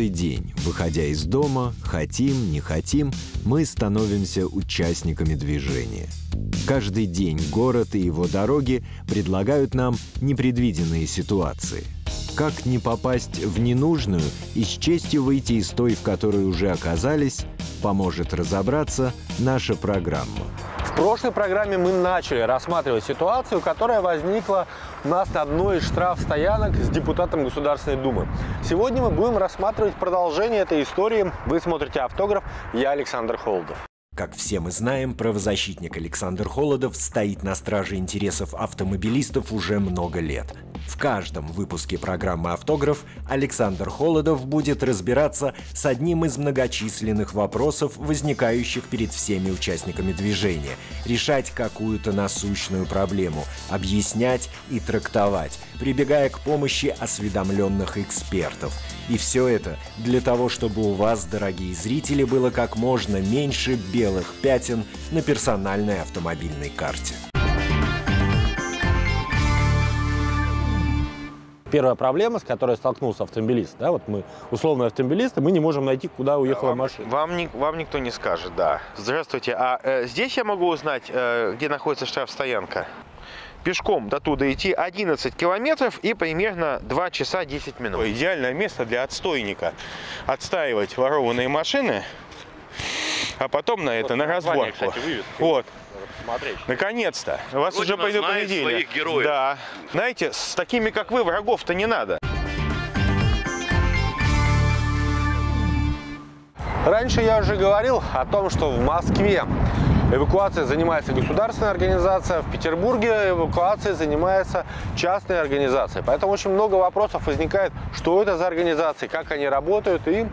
Каждый день, выходя из дома, хотим, не хотим, мы становимся участниками движения. Каждый день город и его дороги предлагают нам непредвиденные ситуации. Как не попасть в ненужную и с честью выйти из той, в которой уже оказались, поможет разобраться наша программа. В прошлой программе мы начали рассматривать ситуацию, которая возникла у нас на одной из штрафстоянок с депутатом Государственной Думы. Сегодня мы будем рассматривать продолжение этой истории. Вы смотрите «Автограф», я Александр Холодов. Как все мы знаем, правозащитник Александр Холодов стоит на страже интересов автомобилистов уже много лет. В каждом выпуске программы «Автограф» Александр Холодов будет разбираться с одним из многочисленных вопросов, возникающих перед всеми участниками движения, решать какую-то насущную проблему, объяснять и трактовать, прибегая к помощи осведомленных экспертов. И все это для того, чтобы у вас, дорогие зрители, было как можно меньше белых пятен на персональной автомобильной карте. Первая проблема, с которой столкнулся автомобилист, да, вот мы условные автомобилисты, мы не можем найти, куда уехала вам, машина. Вам, не, вам никто не скажет, да. Здравствуйте, а э, здесь я могу узнать, э, где находится штрафстоянка? Пешком до туда идти 11 километров и примерно 2 часа 10 минут. Идеальное место для отстойника. Отстаивать ворованные машины, а потом на это, Вот на разборку. кстати, вывески. Вот. Наконец-то. Вас Родина уже предупредили. своих героев. Да. Знаете, с такими, как вы, врагов-то не надо. Раньше я уже говорил о том, что в Москве эвакуацией занимается государственная организация, в Петербурге эвакуацией занимается частная организация. Поэтому очень много вопросов возникает, что это за организации, как они работают. И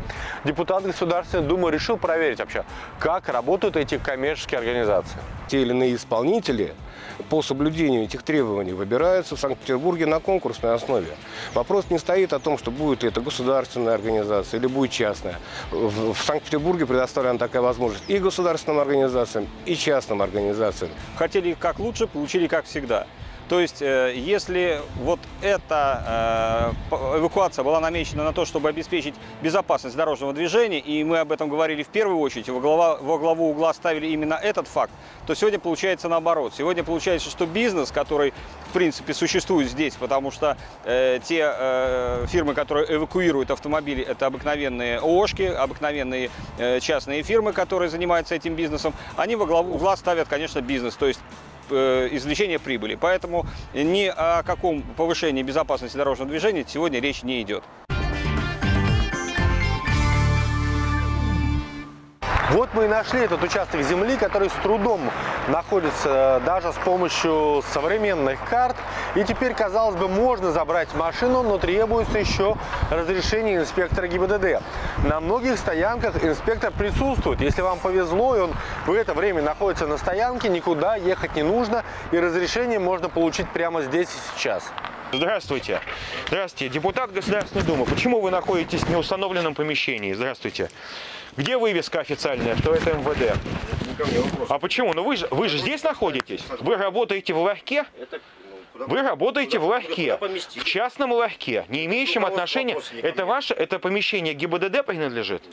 депутат Государственной Думы решил проверить вообще, как работают эти коммерческие организации. те или иные исполнители по соблюдению этих требований выбираются в Санкт-Петербурге на конкурсной основе. Вопрос не стоит о том, что будет ли это государственная организация или будет частная. В Санкт-Петербурге предоставлена такая возможность и государственным организациям, и частным организациям. хотели как лучше, получили как всегда. То есть, э, если вот эта э, эвакуация была намечена на то, чтобы обеспечить безопасность дорожного движения, и мы об этом говорили в первую очередь, во, глава- во главу угла ставили именно этот факт, то сегодня получается наоборот. Сегодня получается, что бизнес, который в принципе существует здесь, потому что э, те э, фирмы, которые эвакуируют автомобили, это обыкновенные ООшки, обыкновенные э, частные фирмы, которые занимаются этим бизнесом, они во главу угла ставят, конечно, бизнес, то есть извлечения прибыли. Поэтому ни о каком повышении безопасности дорожного движения сегодня речь не идет. Вот мы и нашли этот участок земли, который с трудом находится даже с помощью современных карт. И теперь, казалось бы, можно забрать машину, но требуется еще разрешение инспектора ГИБДД. На многих стоянках инспектор присутствует. Если вам повезло, и он в это время находится на стоянке, никуда ехать не нужно, и разрешение можно получить прямо здесь и сейчас. Здравствуйте. Здравствуйте. Депутат Государственной Думы. Почему вы находитесь в неустановленном помещении? Здравствуйте. Где вывеска официальная, что это МВД? А почему? Ну вы же, вы же здесь находитесь? Вы работаете в ларьке? Вы работаете в ларьке, в частном ларьке, не имеющем отношения. Это ваше, это помещение ГИБДД принадлежит?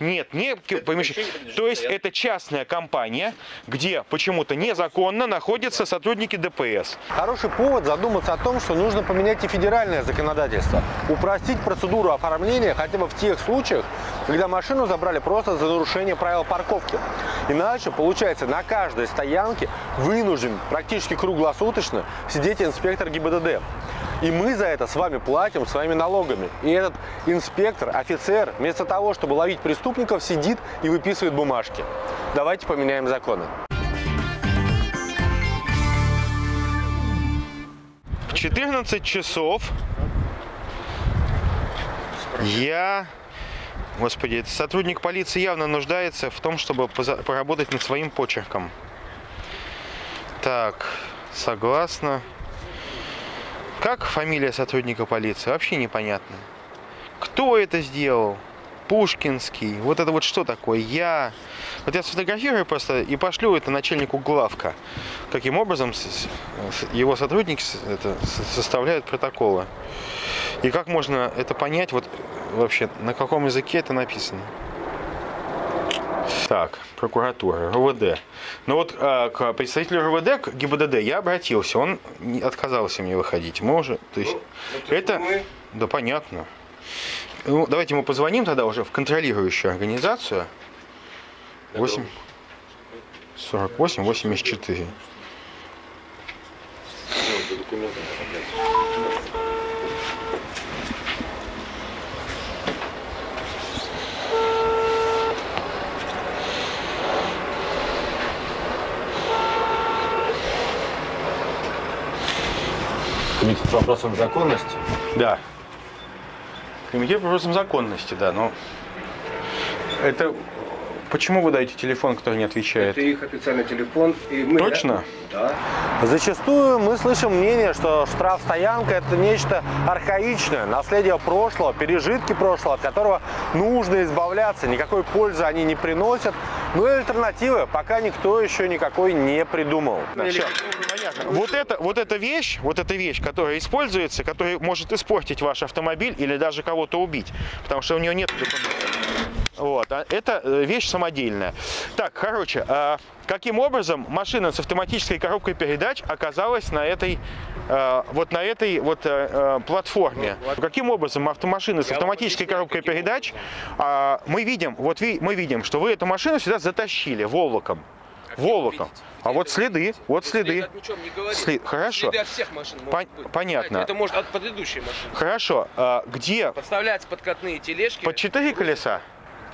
Нет. Нет, не помещение. То есть это частная компания, где почему-то незаконно находятся сотрудники ДПС. Хороший повод задуматься о том, что нужно поменять и федеральное законодательство. Упростить процедуру оформления хотя бы в тех случаях, когда машину забрали просто за нарушение правил парковки. Иначе, получается, на каждой стоянке вынужден практически круглосуточно сидеть инспектор ГИБДД. И мы за это с вами платим своими налогами. И этот инспектор, офицер, вместо того, чтобы ловить преступников, сидит и выписывает бумажки. Давайте поменяем законы. В 14 часов я... Господи, сотрудник полиции явно нуждается в том, чтобы поработать над своим почерком. Так, согласна. Как фамилия сотрудника полиции? Вообще непонятно. Кто это сделал? Пушкинский. Вот это вот что такое? Я. Вот я сфотографирую просто и пошлю это начальнику главка. Каким образом его сотрудники это, составляют протоколы. И как можно это понять, вот вообще, на каком языке это написано? Так, прокуратура, РУВД. Ну вот а, к представителю РУВД, к ГИБДД, я обратился, он отказался мне выходить. Мы уже, то есть, это, да понятно. Ну, давайте мы позвоним тогда уже в контролирующую организацию. 8, 48, 84. Комитет по вопросам законности. Да. Комитет по вопросам законности, да, но это почему вы даете телефон, который не отвечает? Это их официальный телефон. И мы, Точно? Да. Зачастую мы слышим мнение, что штрафстоянка – это нечто архаичное, наследие прошлого, пережитки прошлого, от которого нужно избавляться. Никакой пользы они не приносят. Но и альтернативы пока никто еще никакой не придумал. Понятно. Вот это, вот эта вещь, вот эта вещь, которая используется, которая может испортить ваш автомобиль или даже кого-то убить, потому что у нее нет документов. Вот, а это э, вещь самодельная. Так, короче, а каким образом машина с автоматической коробкой передач оказалась на этой, э, вот на этой вот э, платформе? Каким образом автомашина с автоматической коробкой передач, а, мы видим, вот ви- мы видим, что вы эту машину сюда затащили волоком. Волоком. А вот следы, вот следы. Сли- Хорошо. Следы от всех машин могут Пон- быть. понятно. Это может от предыдущей машины. Хорошо. а где? Подставляются подкатные тележки. Под четыре колеса?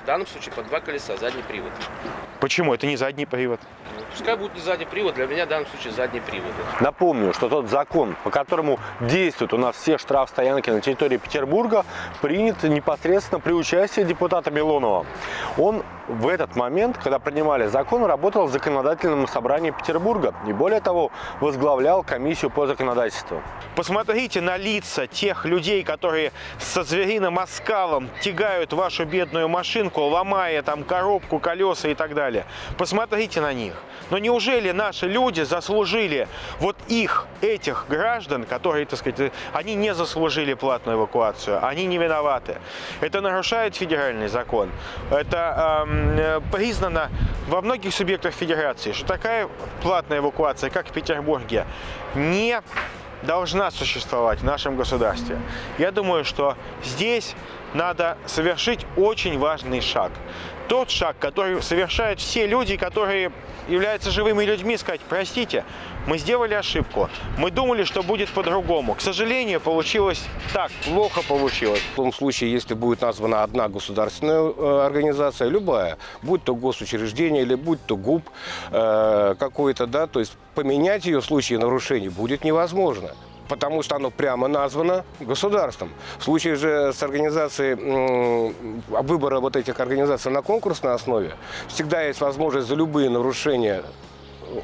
В данном случае под два колеса, задний привод. Почему? Это не задний привод. Пускай будет не задний привод, для меня в данном случае задний привод. Напомню, что тот закон, по которому действуют у нас все штрафстоянки на территории Петербурга, принят непосредственно при участии депутата Милонова. Он в этот момент, когда принимали закон, работал в законодательном собрании Петербурга и, более того, возглавлял комиссию по законодательству. Посмотрите на лица тех людей, которые со звериным оскалом тягают вашу бедную машинку, ломая там коробку, колеса и так далее. Посмотрите на них. Но неужели наши люди заслужили вот их, этих граждан, которые, так сказать, они не заслужили платную эвакуацию, они не виноваты. Это нарушает федеральный закон. Это эм, э, признано во многих субъектах федерации, что такая платная эвакуация, как в Петербурге, не должна существовать в нашем государстве. Я думаю, что здесь надо совершить очень важный шаг. Тот шаг, который совершают все люди, которые являются живыми людьми, сказать, простите, мы сделали ошибку, мы думали, что будет по-другому. К сожалению, получилось так, плохо получилось. В том случае, если будет названа одна государственная э, организация, любая, будь то госучреждение или будь то ГУП э, какой-то, да, то есть поменять ее в случае нарушений будет невозможно. Потому что оно прямо названо государством. В случае же с организацией выбора вот этих организаций на конкурсной основе, всегда есть возможность за любые нарушения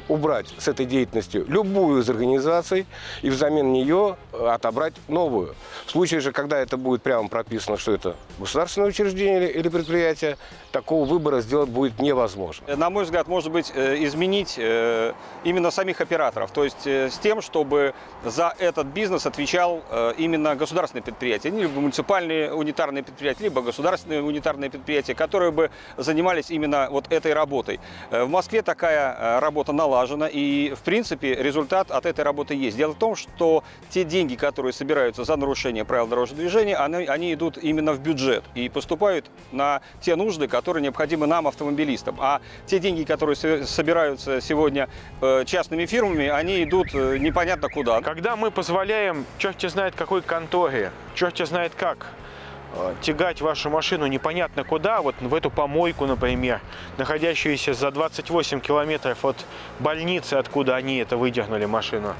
убрать с этой деятельности любую из организаций и взамен нее э, отобрать новую. В случае же, когда это будет прямо прописано, что это государственное учреждение или предприятие, такого выбора сделать будет невозможно. На мой взгляд, может быть, э, изменить э, именно самих операторов. То есть с тем, чтобы за этот бизнес отвечал именно государственное предприятие. Либо муниципальные унитарные предприятия, либо государственные унитарные предприятия, которые бы занимались именно вот этой работой. В Москве такая э, работа налажена, и, в принципе, результат от этой работы есть. Дело в том, что те деньги, которые собираются за нарушение правил дорожного движения, они, они идут именно в бюджет и поступают на те нужды, которые необходимы нам, автомобилистам. А те деньги, которые со- собираются сегодня э, частными фирмами, они идут э, непонятно куда. Когда мы позволяем, черти знает какой конторе, черти знает как, тягать вашу машину непонятно куда, вот в эту помойку, например, находящуюся за 28 километров от больницы, откуда они это выдернули машину,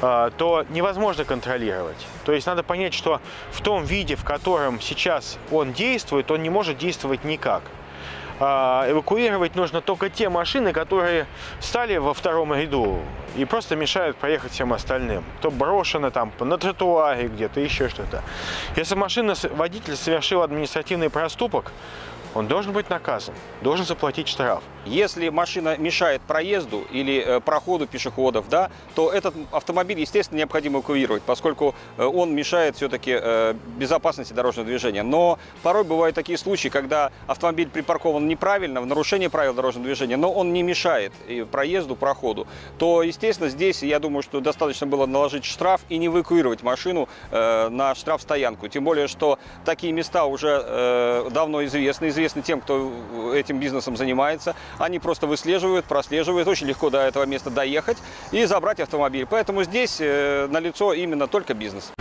э, то невозможно контролировать. То есть надо понять, что в том виде, в котором сейчас он действует, он не может действовать никак. А, эвакуировать нужно только те машины, которые стали во втором ряду и просто мешают проехать всем остальным. То брошено там на тротуаре где-то, еще что-то. Если машина, водитель совершил административный проступок, он должен быть наказан, должен заплатить штраф. Если машина мешает проезду или э, проходу пешеходов, да, то этот автомобиль, естественно, необходимо эвакуировать, поскольку э, он мешает все-таки э, безопасности дорожного движения. Но порой бывают такие случаи, когда автомобиль припаркован неправильно, в нарушении правил дорожного движения, но он не мешает проезду, проходу, то, естественно, здесь, я думаю, что достаточно было наложить штраф и не эвакуировать машину на штрафстоянку. Тем более, что такие места уже давно известны, известны тем, кто этим бизнесом занимается. Они просто выслеживают, прослеживают, очень легко до этого места доехать и забрать автомобиль. Поэтому здесь э, налицо именно только бизнес.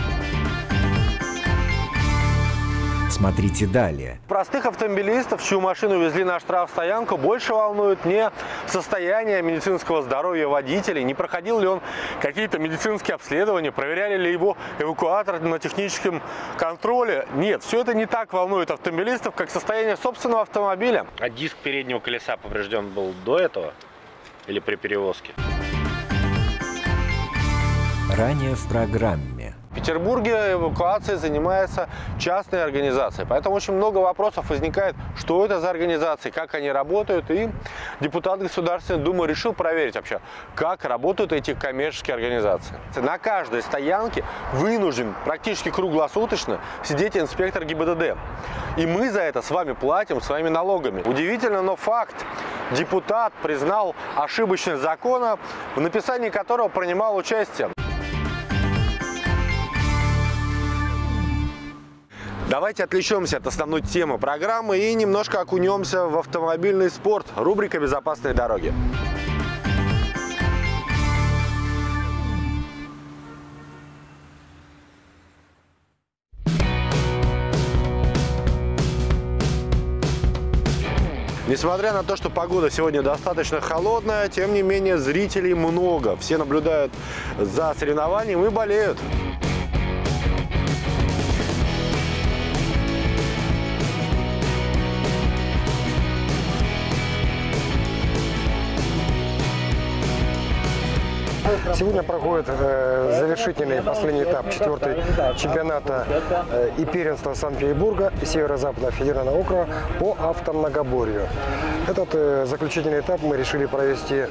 Смотрите далее. Простых автомобилистов, чью машину везли на штрафстоянку, больше волнует не состояние медицинского здоровья водителей, не проходил ли он какие-то медицинские обследования, проверяли ли его эвакуатор на техническом контроле. Нет, все это не так волнует автомобилистов, как состояние собственного автомобиля. А диск переднего колеса поврежден был до этого или при перевозке? Ранее в программе. Петербурге эвакуацией занимается частная организация. Поэтому очень много вопросов возникает, что это за организации, как они работают. И депутат Государственной Думы решил проверить вообще, как работают эти коммерческие организации. На каждой стоянке вынужден практически круглосуточно сидеть инспектор ГИБДД. И мы за это с вами платим своими налогами. Удивительно, но факт. Депутат признал ошибочность закона, в написании которого принимал участие. Давайте отвлечемся от основной темы программы и немножко окунемся в автомобильный спорт. Рубрика «Безопасные дороги». Несмотря на то, что погода сегодня достаточно холодная, тем не менее зрителей много. Все наблюдают за соревнованием и болеют. Сегодня проходит э, завершительный последний этап четвертый чемпионата э, и первенства Санкт-Петербурга и Северо-Западного федерального округа по автомногоборью. Этот э, заключительный этап мы решили провести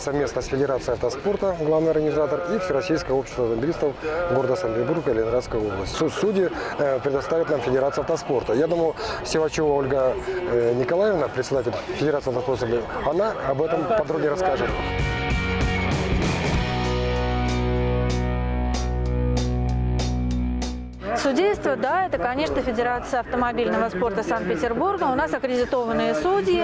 совместно с Федерацией автоспорта, главный организатор, и Всероссийское общество автомобилистов города Санкт-Петербурга и Ленинградской области. Суд судьи предоставит нам Федерация автоспорта. Я думаю, Севачева Ольга Николаевна, председатель Федерации автоспорта, она об этом подробнее расскажет. Судейство, да, это, конечно, Федерация автомобильного спорта Санкт-Петербурга. У нас аккредитованные судьи,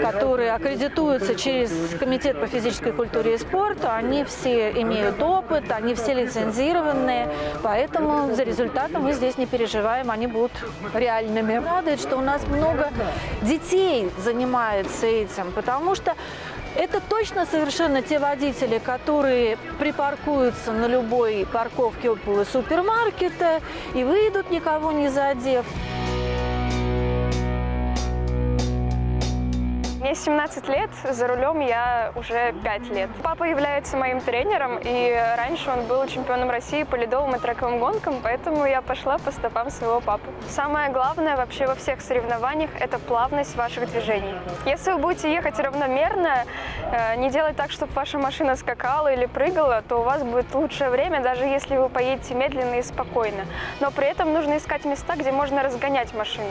которые аккредитуются через Комитет по физической культуре и спорту. Они все имеют опыт, они все лицензированные, поэтому за результатом мы здесь не переживаем, они будут реальными. Радует, что у нас много детей занимается этим, потому что это точно совершенно те водители, которые припаркуются на любой парковке около супермаркета и выйдут, никого не задев. Мне 17 лет, за рулем я уже 5 лет. Папа является моим тренером, и раньше он был чемпионом России по ледовым и трековым гонкам, поэтому я пошла по стопам своего папы. Самое главное вообще во всех соревнованиях – это плавность ваших движений. Если вы будете ехать равномерно, э, не делать так, чтобы ваша машина скакала или прыгала, то у вас будет лучшее время, даже если вы поедете медленно и спокойно. Но при этом нужно искать места, где можно разгонять машину.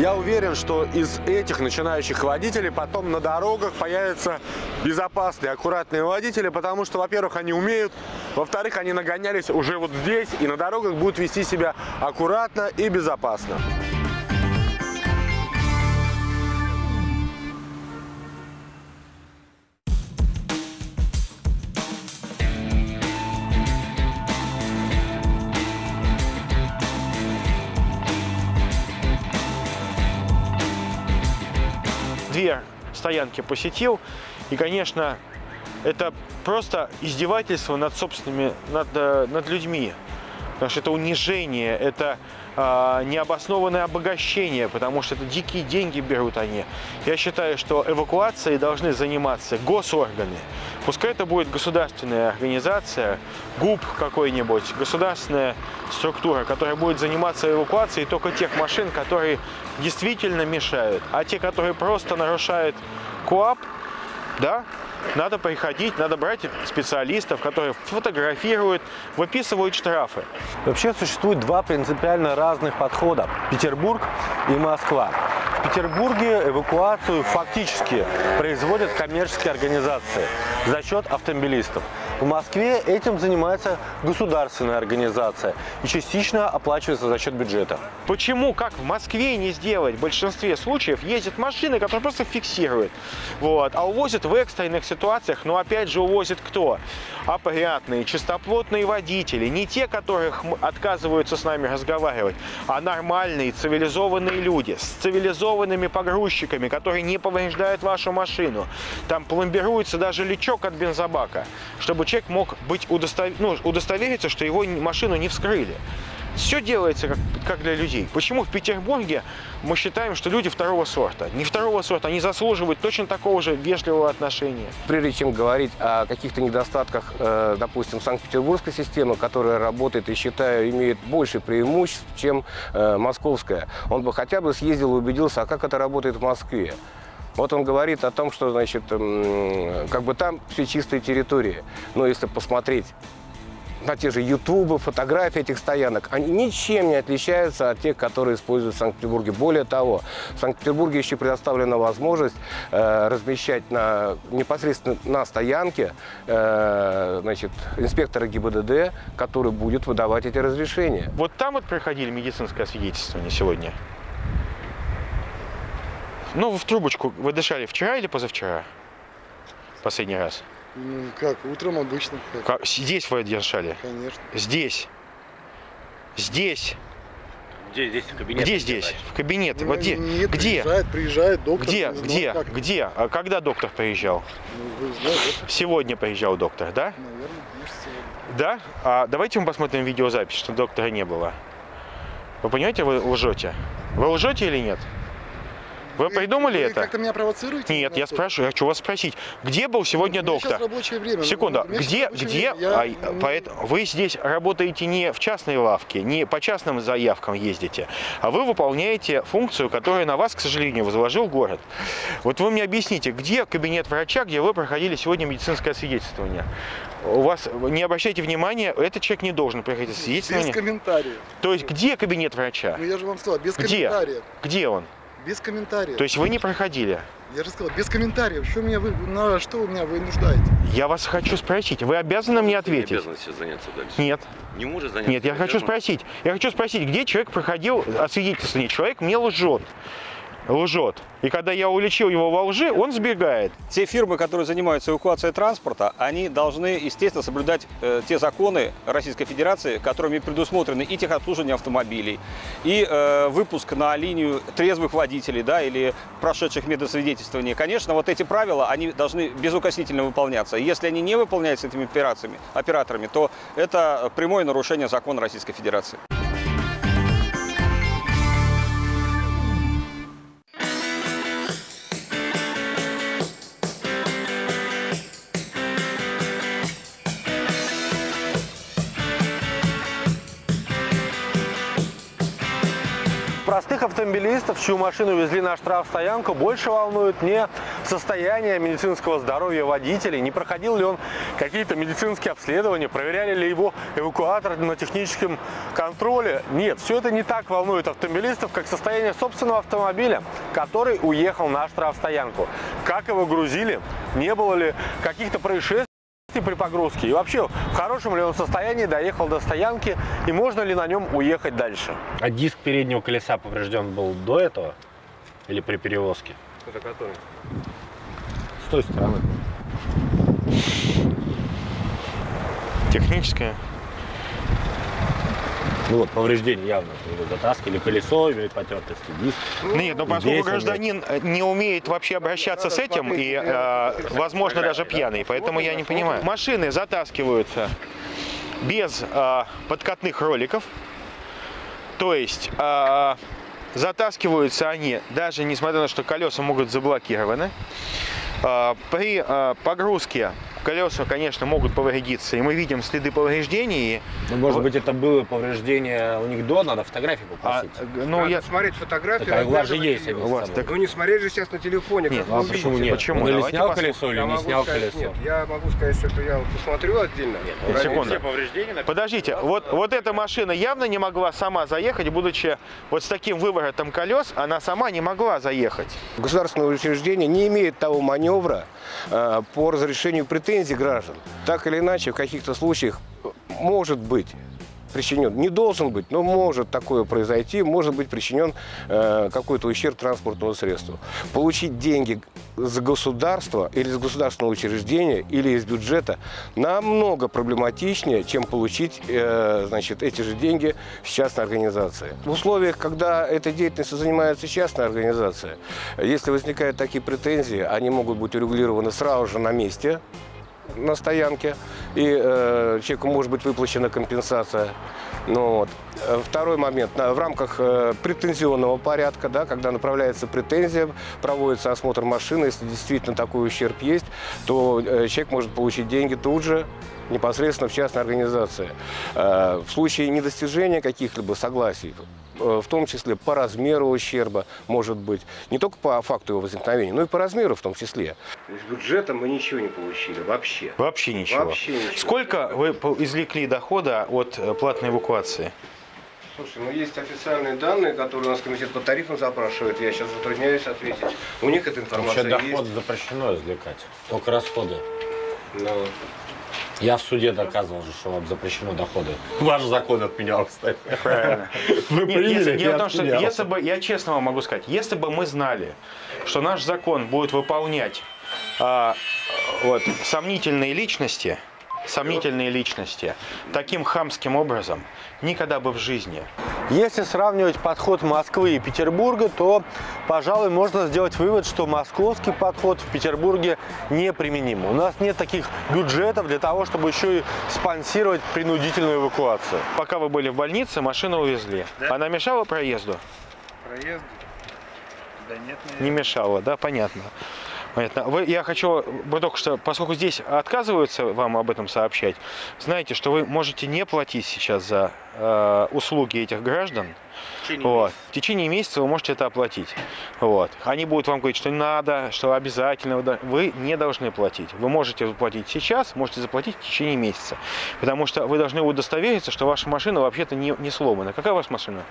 Я уверен, что из этих начинающих водителей потом на дорогах появятся безопасные, аккуратные водители, потому что, во-первых, они умеют, во-вторых, они нагонялись уже вот здесь и на дорогах будут вести себя аккуратно и безопасно. Две стоянки посетил. И, конечно, это просто издевательство над собственными, над, э, над людьми. потому что это унижение, это э, необоснованное обогащение, потому что это дикие деньги берут они. Я считаю, что эвакуацией должны заниматься госорганы. Пускай это будет государственная организация, ГУП какой-нибудь, государственная структура, которая будет заниматься эвакуацией только тех машин, которые действительно мешают. А те, которые просто нарушают КОАП, да, надо приходить, надо брать специалистов, которые фотографируют, выписывают штрафы. Вообще существует два принципиально разных подхода. Петербург и Москва. В Петербурге эвакуацию фактически производят коммерческие организации за счет автомобилистов. В Москве этим занимается государственная организация и частично оплачивается за счет бюджета. Почему, как в Москве не сделать? В большинстве случаев ездят машины, которые просто фиксируют. Вот. А увозят в экстренных ситуациях, но опять же увозят кто? Опрятные, чистоплотные водители. Не те, которых отказываются с нами разговаривать, а нормальные, цивилизованные люди с цивилизованными погрузчиками, которые не повреждают вашу машину. Там пломбируется даже лючок от бензобака, чтобы человек мог быть удостов... ну, удостовериться, что его машину не вскрыли. Все делается как, как для людей. Почему в Петербурге мы считаем, что люди второго сорта? Не второго сорта, они заслуживают точно такого же вежливого отношения. Прежде чем говорить о каких-то недостатках, э, допустим, Санкт-Петербургской системы, которая работает и, считаю, имеет больше преимуществ, чем э, московская, он бы хотя бы съездил и убедился, а как это работает в Москве. Вот он говорит о том, что, значит, как бы там все чистые территории. Но если посмотреть на те же ютубы, фотографии этих стоянок, они ничем не отличаются от тех, которые используют в Санкт-Петербурге. Более того, в Санкт-Петербурге еще предоставлена возможность э, размещать на, непосредственно на стоянке э, значит, инспектора ГИБДД, который будет выдавать эти разрешения. Вот там вот проходили медицинское свидетельствование сегодня? Ну, в трубочку вы дышали вчера или позавчера? Последний раз. Ну, как, утром обычно. Как. Как? Здесь вы дышали? Конечно. Здесь. Здесь. Где здесь в кабинете? Где здесь? В кабинет. Ну, вот где? Нет, где? Приезжает, приезжает доктор. Где? Знаю, где? как. Где? А когда доктор приезжал? Ну, вы знаете. Сегодня приезжал доктор, да? Наверное, сегодня. Да? А давайте мы посмотрим видеозапись, что доктора не было. Вы понимаете, вы лжете? Вы лжете или нет? Вы, вы придумали вы это? как-то меня провоцируете? Нет, я спрашиваю, я хочу вас спросить. Где был сегодня У меня доктор? рабочее время. Секунду, У меня где, где, время. Я- а, поэт- вы здесь работаете не в частной лавке, не по частным заявкам ездите, а вы выполняете функцию, которую на вас, к сожалению, возложил город. Вот вы мне объясните, где кабинет врача, где вы проходили сегодня медицинское свидетельствование? У вас, не обращайте внимания, этот человек не должен проходить Без свидетельствование. комментариев. То есть где кабинет врача? Ну я же вам сказал, без Где? комментариев. Где он? Без комментариев. То есть вы не проходили? Я же сказал, без комментариев. Что меня вы, на что вы меня вынуждаете? Я вас хочу спросить, вы обязаны мне ответить? Обязанности заняться дальше. Нет. Не может заняться. Нет, я хочу обязан. спросить. Я хочу спросить, где человек проходил освидетельствование? Человек мне лжет. Лжет. И когда я уличил его во лжи, он сбегает. Те фирмы, которые занимаются эвакуацией транспорта, они должны, естественно, соблюдать э, те законы Российской Федерации, которыми предусмотрены и техобслуживание автомобилей, и э, выпуск на линию трезвых водителей, да, или прошедших медосвидетельствование. Конечно, вот эти правила, они должны безукоснительно выполняться. Если они не выполняются этими операциями, операторами, то это прямое нарушение закона Российской Федерации. Чью машину везли на штрафстоянку, больше волнует не состояние медицинского здоровья водителя, не проходил ли он какие-то медицинские обследования, проверяли ли его эвакуатор на техническом контроле. Нет, все это не так волнует автомобилистов, как состояние собственного автомобиля, который уехал на штрафстоянку. Как его грузили, не было ли каких-то происшествий, при погрузке? И вообще, в хорошем ли он состоянии доехал до стоянки и можно ли на нем уехать дальше? А диск переднего колеса поврежден был до этого или при перевозке? Это который? С той стороны. Техническое. Ну вот, повреждение явно. Его затаскивали колесо, или потертости диск. Нет, но поскольку Здесь он, гражданин э, не умеет вообще обращаться с этим, и, э, возможно, даже пьяный, поэтому я не понимаю. Машины затаскиваются без э, подкатных роликов. То есть э, затаскиваются они, даже несмотря на то, что колеса могут заблокированы. Э, при э, погрузке колеса, конечно, могут повредиться, и мы видим следы повреждений. Ну, может быть, это было повреждение у них до, надо фотографии попросить. А, ну, надо я... смотреть фотографии. Так, а у вас же есть у вас, так... Ну, не смотреть же сейчас на телефоне. Нет, а почему нет? Почему? Он или снял посмотрим. колесо, или я не снял сказать, колесо? Нет, я могу сказать, что я посмотрю отдельно. Нет, ну, секунду. Все повреждения Подождите, вот, вот эта машина явно не могла сама заехать, будучи вот с таким выворотом колес, она сама не могла заехать. Государственное учреждение не имеет того маневра э, по разрешению претензий граждан. Так или иначе, в каких-то случаях может быть причинен, не должен быть, но может такое произойти, может быть причинен э, какой-то ущерб транспортному средству. Получить деньги с государства или с государственного учреждения или из бюджета намного проблематичнее, чем получить э, значит, эти же деньги с частной организации. В условиях, когда этой деятельностью занимается частная организация, если возникают такие претензии, они могут быть урегулированы сразу же на месте, на стоянке, и э, человеку может быть выплачена компенсация. Ну, вот. Э, второй момент. В рамках э, претензионного порядка, да, когда направляется претензия, проводится осмотр машины, если действительно такой ущерб есть, то э, человек может получить деньги тут же, непосредственно в частной организации. В случае недостижения каких-либо согласий, в том числе по размеру ущерба, может быть, не только по факту его возникновения, но и по размеру в том числе. Из бюджета мы ничего не получили вообще. Вообще ничего. Вообще ничего. Сколько вы извлекли дохода от платной эвакуации? Слушай, ну есть официальные данные, которые у нас комитет по тарифам запрашивает. Я сейчас затрудняюсь ответить. У них эта информация Вообще доход есть. запрещено извлекать, только расходы. Ну, я в суде доказывал же, что вам запрещено доходы. Ваш закон отменял, кстати. Правильно. Вы Нет, приняли, если, дело в том, что если бы, я честно вам могу сказать, если бы мы знали, что наш закон будет выполнять а, вот, сомнительные личности, сомнительные личности таким хамским образом никогда бы в жизни. Если сравнивать подход Москвы и Петербурга, то, пожалуй, можно сделать вывод, что московский подход в Петербурге неприменим. У нас нет таких бюджетов для того, чтобы еще и спонсировать принудительную эвакуацию. Пока вы были в больнице, машину увезли. Да? Она мешала проезду? Проезду? Да нет, наверное. Не мешала, да, понятно. Понятно. Вы, я хочу, вы только что, поскольку здесь отказываются вам об этом сообщать, знаете, что вы можете не платить сейчас за э, услуги этих граждан. В течение, вот. в течение месяца вы можете это оплатить. Вот. Они будут вам говорить, что надо, что обязательно. Вы не должны платить. Вы можете заплатить сейчас, можете заплатить в течение месяца. Потому что вы должны удостовериться, что ваша машина вообще-то не, не сломана. Какая ваша машина?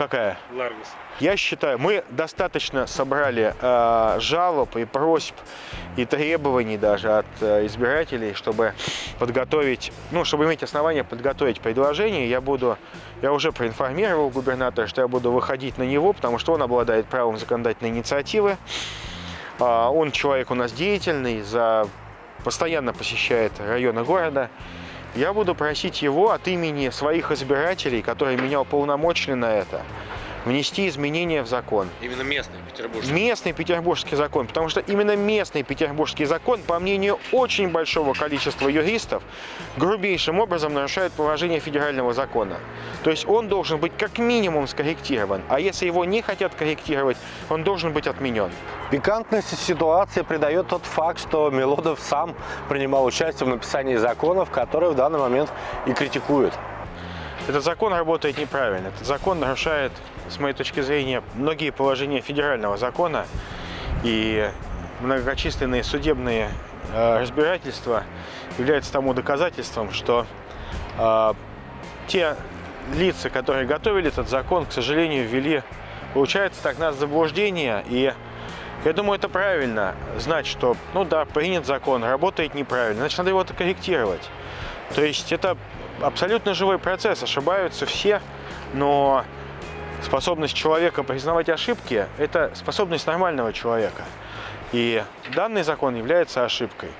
Какая? Ларгус. Я считаю, мы достаточно собрали э, жалоб и просьб и требований даже от э, избирателей, чтобы подготовить, ну, чтобы иметь основания подготовить предложение. Я буду, я уже проинформировал губернатора, что я буду выходить на него, потому что он обладает правом законодательной инициативы. Э, он человек у нас деятельный, за, постоянно посещает районы города. Я буду просить его от имени своих избирателей, которые меня уполномочили на это, внести изменения в закон. Именно местный петербургский? Местный петербургский закон, потому что именно местный петербургский закон, по мнению очень большого количества юристов, грубейшим образом нарушает положение федерального закона. То есть он должен быть как минимум скорректирован, а если его не хотят корректировать, он должен быть отменен. Пикантности ситуации придает тот факт, что Мелодов сам принимал участие в написании законов, которые в данный момент и критикуют. Этот закон работает неправильно. Этот закон нарушает, с моей точки зрения, многие положения федерального закона. И многочисленные судебные э, разбирательства являются тому доказательством, что э, те лица, которые готовили этот закон, к сожалению, ввели, получается, так нас заблуждение. И я думаю, это правильно знать, что, ну да, принят закон, работает неправильно, значит, надо его корректировать. То есть это абсолютно живой процесс, ошибаются все, но способность человека признавать ошибки – это способность нормального человека. И данный закон является ошибкой.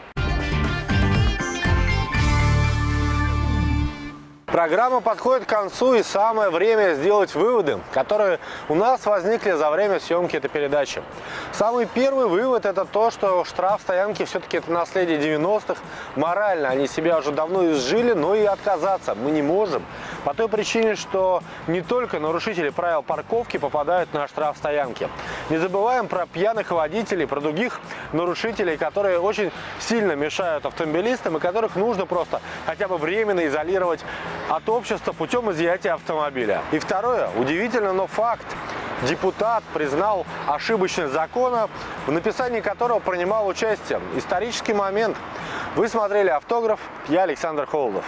Программа подходит к концу и самое время сделать выводы, которые у нас возникли за время съемки этой передачи. Самый первый вывод это то, что штраф стоянки все-таки это наследие 90-х. Морально они себя уже давно изжили, но и отказаться мы не можем. По той причине, что не только нарушители правил парковки попадают на штраф стоянки. Не забываем про пьяных водителей, про других нарушителей, которые очень сильно мешают автомобилистам и которых нужно просто хотя бы временно изолировать от общества путем изъятия автомобиля. И второе, удивительно, но факт. Депутат признал ошибочность закона, в написании которого принимал участие. Исторический момент. Вы смотрели «Автограф», я Александр Холодов.